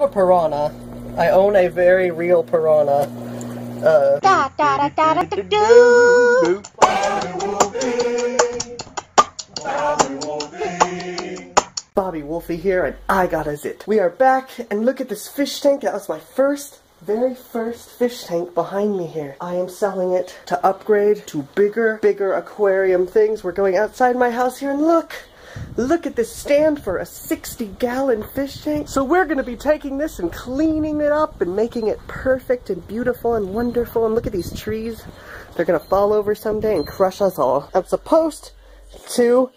I'm a piranha. I own a very real piranha. Uh, Da da da da da da do. Bobby Wolfey here, and I got a zit. We are back, and look at this fish tank. That was my first, very first fish tank behind me here. I am selling it to upgrade to bigger, bigger aquarium things. We're going outside my house here, and look! Look at this stand for a 60 gallon fish tank. So we're gonna be taking this and cleaning it up and making it perfect and beautiful and wonderful. And look at these trees. They're gonna fall over someday and crush us all. I'm supposed to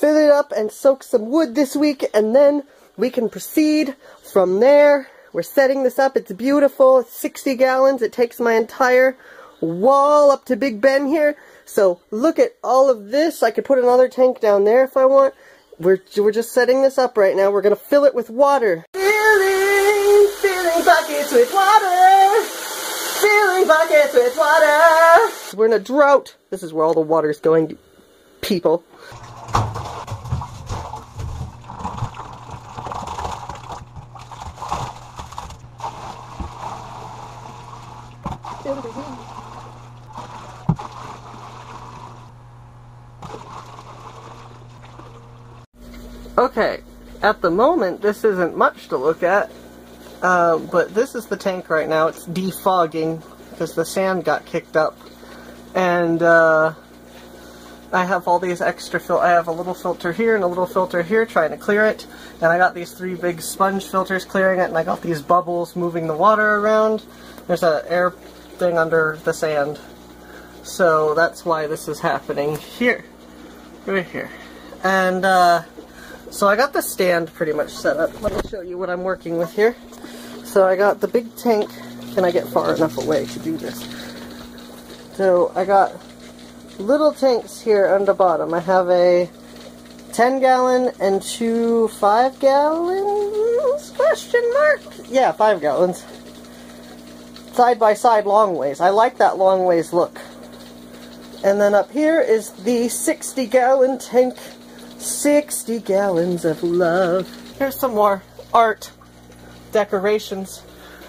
fill it up and soak some wood this week and then we can proceed from there. We're setting this up. It's beautiful. It's 60 gallons. It takes my entire wall up to Big Ben here. So look at all of this. I could put another tank down there if I want. We're, we're just setting this up right now. We're going to fill it with water. Filling, filling buckets with water. Filling buckets with water. We're in a drought. This is where all the water is going, people. Okay, at the moment, this isn't much to look at, uh, but this is the tank right now. It's defogging because the sand got kicked up. And uh, I have all these extra fil- I have a little filter here and a little filter here trying to clear it. And I got these three big sponge filters clearing it, and I got these bubbles moving the water around. There's an air thing under the sand. So that's why this is happening here. Right here. And, uh, so I got the stand pretty much set up. Let me show you what I'm working with here. So I got the big tank. Can I get far enough away to do this? So I got little tanks here on the bottom. I have a 10 gallon and two 5 gallons? Question mark? Yeah, 5 gallons. Side by side long ways. I like that long ways look. And then up here is the 60 gallon tank 60 gallons of love. Here's some more art decorations.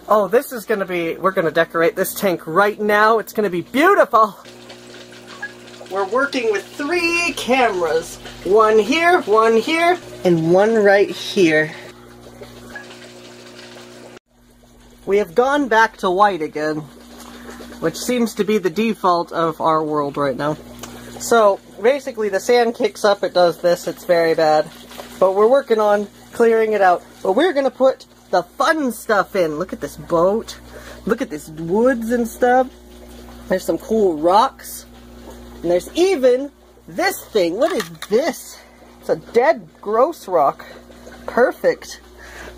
Oh, this is going to be, we're going to decorate this tank right now. It's going to be beautiful. We're working with three cameras. One here, one here, and one right here. We have gone back to white again, which seems to be the default of our world right now. So, basically the sand kicks up, it does this, it's very bad. But we're working on clearing it out. But we're gonna put the fun stuff in. Look at this boat. Look at this woods and stuff. There's some cool rocks. And there's even this thing. What is this? It's a dead gross rock. Perfect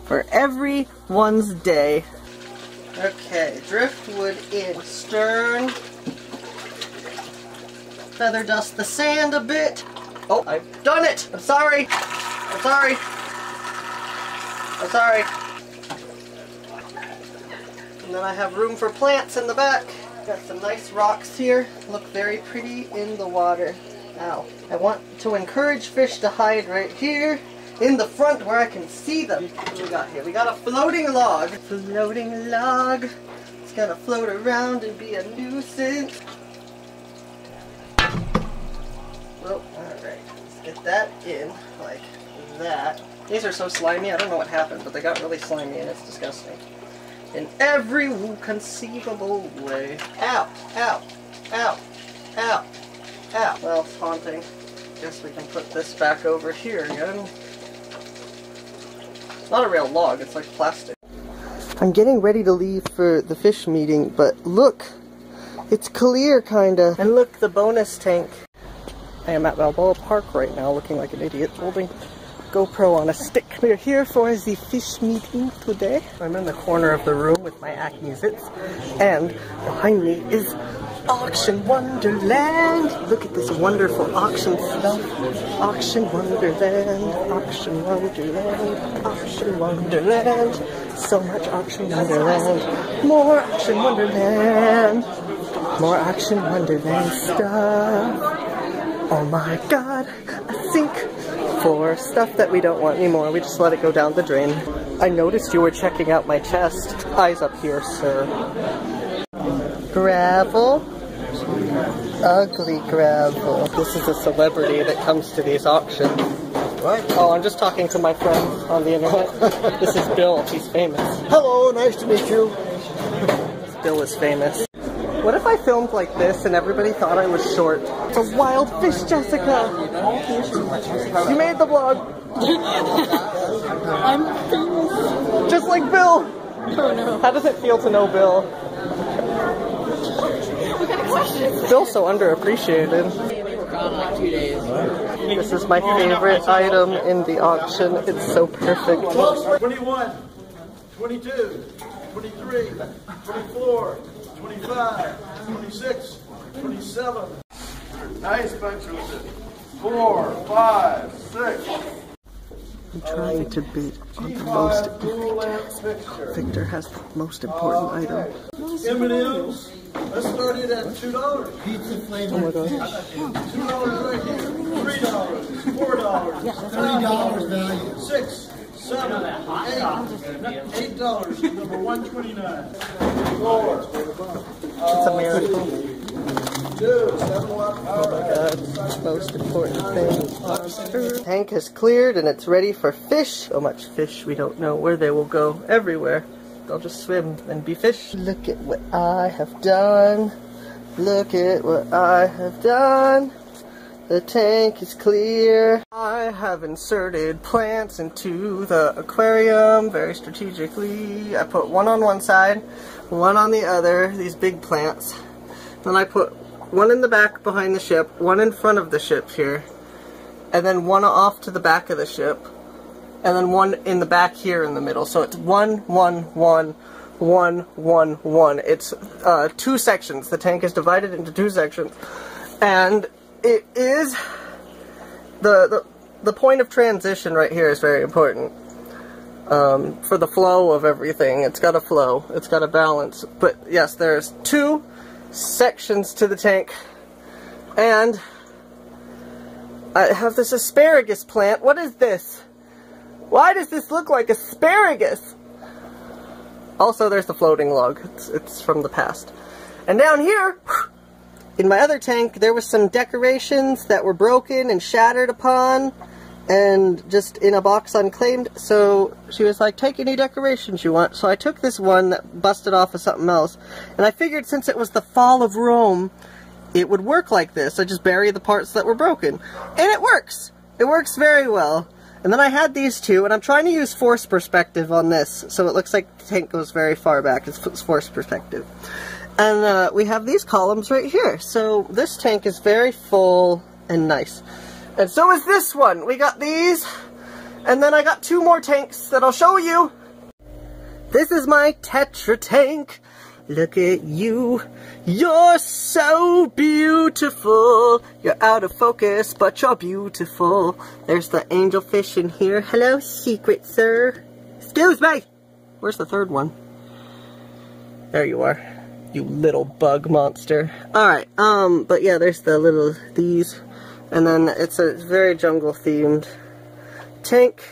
for everyone's day. Okay, driftwood in stern feather dust the sand a bit. Oh, I've done it! I'm sorry! I'm sorry! I'm sorry. And then I have room for plants in the back. Got some nice rocks here. Look very pretty in the water. Now, I want to encourage fish to hide right here in the front where I can see them. What do we got here? We got a floating log. Floating log. It's gonna float around and be a nuisance. Well, alright. Let's get that in like that. These are so slimy, I don't know what happened, but they got really slimy and it's disgusting. In every conceivable way. Ow! Ow! Ow! Ow! Ow! Well, it's haunting. Guess we can put this back over here again. It's not a real log, it's like plastic. I'm getting ready to leave for the fish meeting, but look! It's clear, kinda. And look, the bonus tank. I am at Balboa Park right now looking like an idiot holding GoPro on a stick. We're here for the fish meeting today. I'm in the corner of the room with my acne zits and behind me is Auction Wonderland. Look at this wonderful auction stuff. Auction Wonderland, Auction Wonderland, Auction Wonderland. So much Auction Wonderland. More Auction Wonderland. More Auction Wonderland stuff. Oh my god, a sink for stuff that we don't want anymore. We just let it go down the drain. I noticed you were checking out my chest. Eyes up here, sir. Gravel. Ugly gravel. This is a celebrity that comes to these auctions. What? Oh, I'm just talking to my friends on the internet. this is Bill. He's famous. Hello, nice to meet you. Bill is famous. What if I filmed like this and everybody thought I was short? It's a wild fish, Jessica! You made the vlog! I'm famous. Just like Bill! Oh no. How does it feel to know Bill? What kind of question Bill's so underappreciated. Gone like two days. This is my favorite item in the auction. It's so perfect. 21, 22, 23, 24, 25, 26, 27. Nice bunch of it. Four, five, six. I'm trying to beat on the most. G5 dual lamp fixture. Victor has the most important item. M&M's. Let's start it at two dollars. Pizza flavor. Oh my gosh. Two dollars right here. Three dollars. Four dollars. Three dollars value. Six, dollars. Number one twenty-nine. It's a miracle. two. God, most important thing. Tank has cleared and it's ready for fish. So much fish we don't know where they will go. Everywhere. They'll just swim and be fish. Look at what I have done. Look at what I have done. The tank is clear. I have inserted plants into the aquarium very strategically. I put one on one side, one on the other, these big plants. Then I put one in the back behind the ship, one in front of the ship here, and then one off to the back of the ship, and then one in the back here in the middle. So it's one, one, one, one, one, one. It's uh, two sections. The tank is divided into two sections, and it is the the the point of transition right here is very important. Um, for the flow of everything, it's got to flow, it's got to balance. But yes, there's two sections to the tank, and I have this asparagus plant. What is this? Why does this look like asparagus? Also, there's the floating log. It's, it's from the past. And down here, in my other tank, there was some decorations that were broken and shattered upon, and just in a box unclaimed. So she was like, take any decorations you want. So I took this one that busted off of something else, and I figured since it was the fall of Rome, it would work like this. I just bury the parts that were broken. And it works! It works very well. And then I had these two, and I'm trying to use force perspective on this, so it looks like the tank goes very far back. It's force perspective. And uh, we have these columns right here. So this tank is very full and nice. And so is this one. We got these, and then I got two more tanks that I'll show you. This is my Tetra tank. Look at you. You're so beautiful. You're out of focus, but you're beautiful. There's the angelfish in here. Hello, secret sir. Excuse me. Where's the third one? There you are. You little bug monster. Alright, um, but yeah, there's the little, these. And then it's a very jungle themed tank.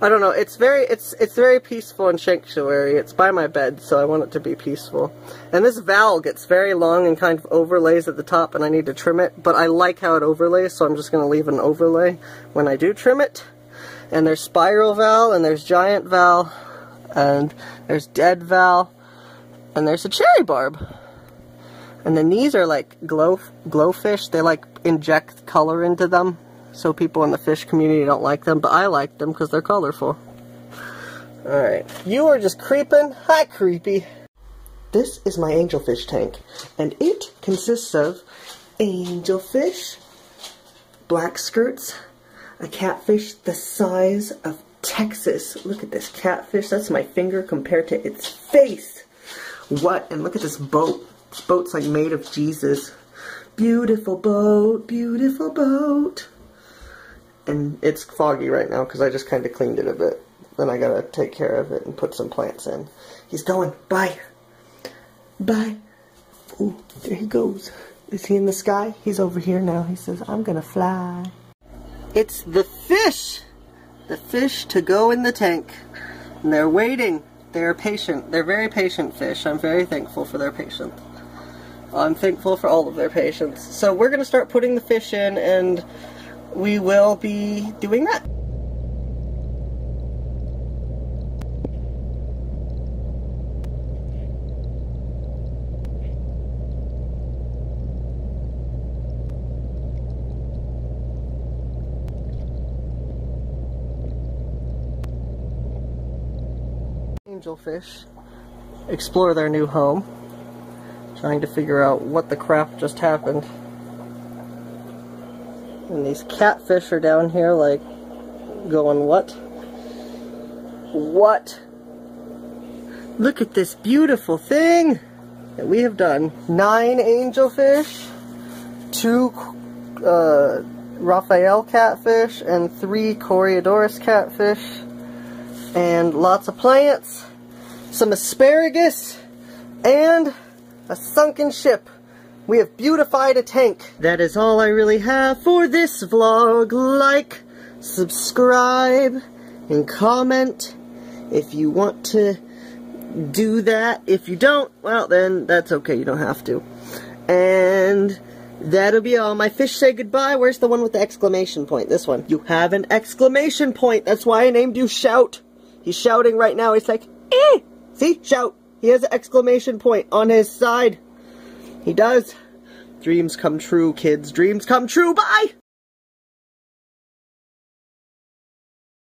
I don't know. It's very it's it's very peaceful and sanctuary. It's by my bed, so I want it to be peaceful. And this val gets very long and kind of overlays at the top, and I need to trim it. But I like how it overlays, so I'm just going to leave an overlay when I do trim it. And there's spiral val, and there's giant val, and there's dead val, and there's a cherry barb. And then these are like glow GloFish. They like inject color into them so people in the fish community don't like them, but I like them because they're colorful. Alright, you are just creeping. Hi, creepy. This is my angelfish tank, and it consists of angelfish, black skirts, a catfish the size of Texas. Look at this catfish. That's my finger compared to its face. What? And look at this boat. This boat's like made of Jesus. Beautiful boat, beautiful boat and it's foggy right now because I just kind of cleaned it a bit. Then I gotta take care of it and put some plants in. He's going. Bye. Bye. Ooh, there he goes. Is he in the sky? He's over here now. He says, I'm gonna fly. It's the fish! The fish to go in the tank. And they're waiting. They're patient. They're very patient fish. I'm very thankful for their patience. I'm thankful for all of their patience. So we're going to start putting the fish in and we will be doing that. Angelfish explore their new home, trying to figure out what the crap just happened. And these catfish are down here like going, what? What? Look at this beautiful thing that we have done. Nine angelfish, two uh, Raphael catfish, and three Corydoras catfish, and lots of plants, some asparagus, and a sunken ship. We have beautified a tank. That is all I really have for this vlog. Like, subscribe, and comment if you want to do that. If you don't, well then that's okay, you don't have to. And that'll be all. My fish say goodbye. Where's the one with the exclamation point? This one. You have an exclamation point. That's why I named you Shout. He's shouting right now. He's like, eh! See? Shout. He has an exclamation point on his side. He does. Dreams come true, kids. Dreams come true. Bye!